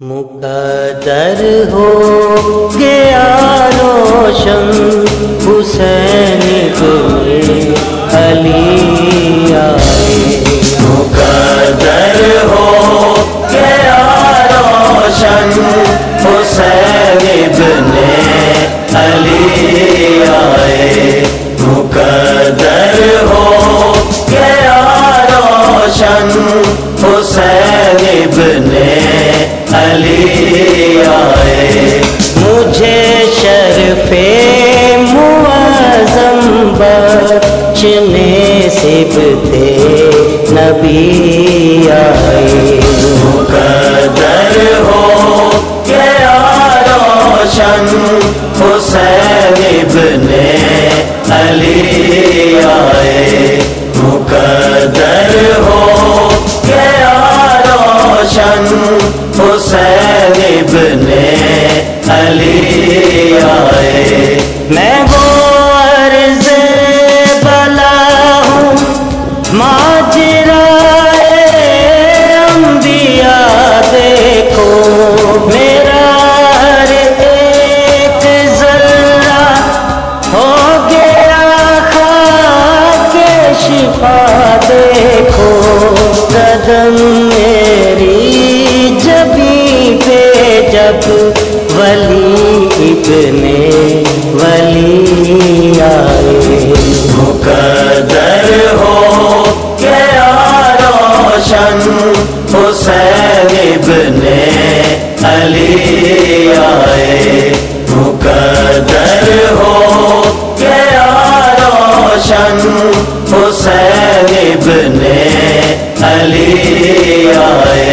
مقدر ہو گیا روشن حسین تمہیں علی آئے۔ مقدر ہو علی آئے۔ مجھے شرف معظم بچنے سبتے نبی آئے۔ مقدر ہو گیا روشن حسین ابن علی آئے۔ مقدر ہو حسین ابن علی ولی ابن ولی آئے۔ مقدر ہو گیا روشن حسین ابن علی آئے۔ مقدر ہو گیا روشن حسین ابن علی آئے۔